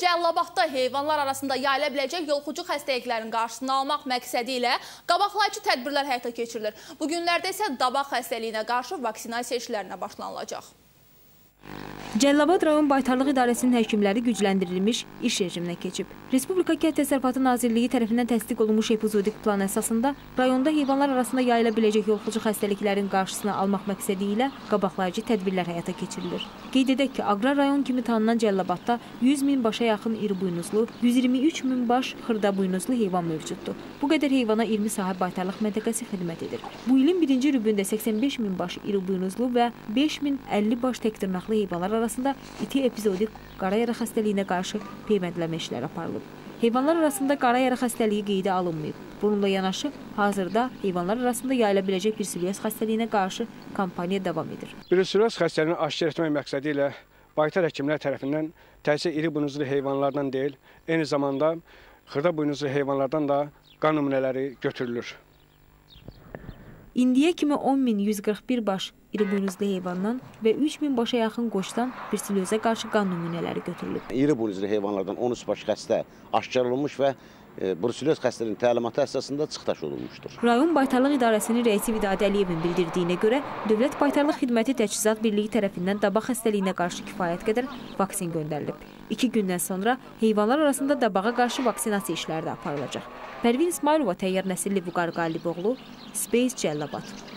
Cəllabadda heyvanlar arasında yayıla biləcək yolxucu xəstəliklərin qarşısını almaq məqsədi ilə qabaqlayıcı tədbirlər həyata keçirilir. Bu günlərdə isə dabaq xəstəliyinə qarşı vaksinasiya işlərinə başlanılacaq. Cəllabad rayon baytarlıq idarəsinin həkimləri gücləndirilmiş iş rejiminə keçib. Respublika Kənd Təsərrüfatı Nazirliyi tərəfindən təsdiq olunmuş epizodik plan əsasında rayonda heyvanlar arasında yayıla biləcək yolxucu xəstəliklərin qarşısını almaq məqsədi ilə qabaqlayıcı tədbirlər həyata keçirilir. Qeyd edək ki, aqrar rayon kimi tanınan Cəllabadda 100 min başa yaxın iri buynuzlu, 123 min baş xırda buynuzlu heyvan mövcuddur. Bu qədər heyvana 20 sahə baytarlıq məntəqəsi xidmət edir. Bu ilin birinci rübündə 85 min baş iri buynuzlu və 5 min 50 baş tək dırnaqlı heyvanlar arasında arasında iti epizodik qara yara xəstəliyinə qarşı peyvəndləmə işləri aparılıb. Heyvanlar arasında qara yara xəstəliyi qeydə alınmayıb. Bununla yanaşı, hazırda heyvanlar arasında yayıla biləcək bruselyoz xəstəliyinə qarşı kampaniya davam edir. Bruselyoz xəstəliyini aşkar etmək məqsədi ilə baytar həkimlər tərəfindən təkcə iri buynuzlu heyvanlardan deyil, eyni zamanda xırda buynuzlu heyvanlardan da qan nümunələri götürülür. İndiyə kimi 10.141 baş iri buynuzlu heyvandan və 3000 başa yaxın qoçdan bruselyoza qarşı qan nümunələri götürülüb. İri buynuzlu heyvanlardan 13 baş xəstə aşkar olunmuş və e, bruselyoz xəstəliyinin təlimatı əsasında çıxdaş olunmuşdur. Rayon Baytarlıq İdarəsinin rəisi Vidadi Əliyevin bildirdiyinə görə, Dövlət Baytarlıq Xidməti Təchizat Birliyi tərəfindən dabaq xəstəliyinə qarşı kifayət qədər vaksin göndərilib. İki gündən sonra heyvanlar arasında dabağa qarşı vaksinasiya işləri də aparılacaq. Pərvin İsmailova, Təyyar Nəsilli, Vüqar Qaliboğlu, Space Cəllabad.